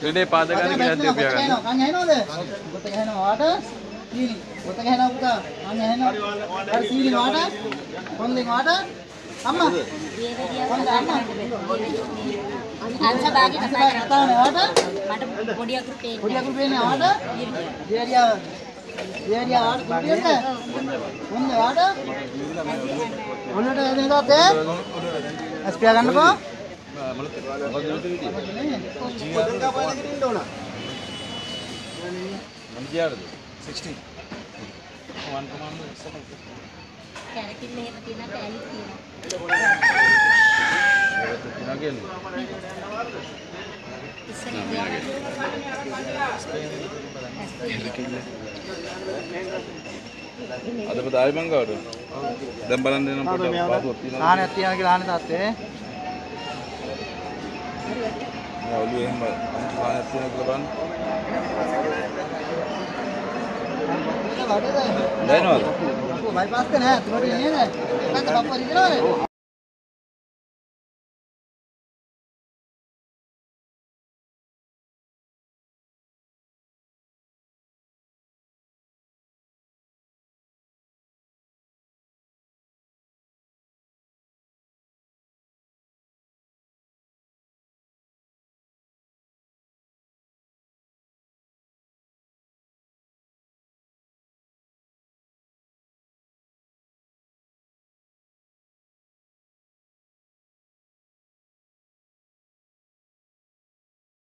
ක්‍රීඩේ පාද ගන්න කියලා දීපියා ගන්න. කන් ඇහෙනවද? ගොත ගහනවා වාට. සීනි. ගොත ගහනවා පුතා. කන් ඇහෙනවා. හරි සීනි වාට. කොන්දෙන් වාට. අම්මා. කොන්ද අම්මා. අංශ භාගය කතා කරා. කතා කරනවා වාට. මට පොඩි අකුරු පේන්නේ. පොඩි අකුරු පේන්නේ වාට. දේරියා. දේරියා වාට පොඩියට. කොන්ද වාට. ඔන්නට එදින තාත්තේ. ස්පියා ගන්නකෝ. කැරකිල්ල එහෙම තියෙනවා කැලිත් තියෙනවා. ඉස්සර අද පදායි මං ගාවට. දැන් බලන්න දෙන පොඩ්ඩක් පාසුවක් තියෙනවා. ආහනයක් තියනවා කියලා ආහනේ තාත්තේ. මම ඔළුවේ එහෙම අමුතු සාහනයක් තියෙනවා කියලා බලන්න. ඒක වඩේද? දැනනවද? බයිපාස් එක නෑ. තුනට නේද? නැත්නම් බප්පා දිනනවද?